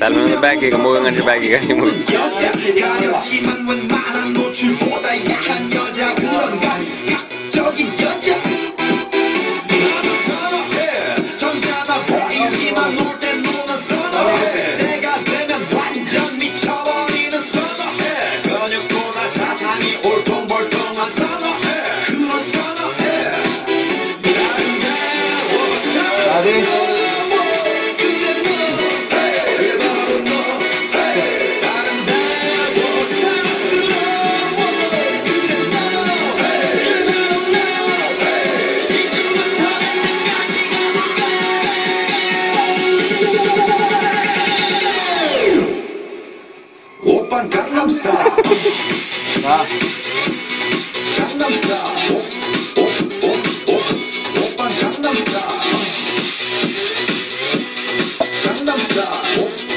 咱们摆几个，没人俺就摆几个，行不？Gangnam Style. ah. Gangnam Style. Oh, oh, oh, Oppa Gangnam Style. Gangnam Style.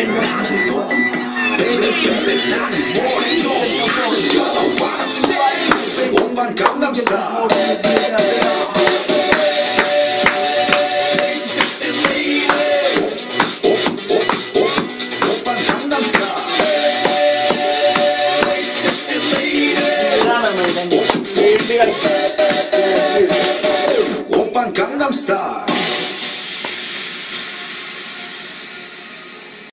and naughty Baby, baby, naughty boy you know what I'm saying 오빤 강남 스타일 Gangnam Style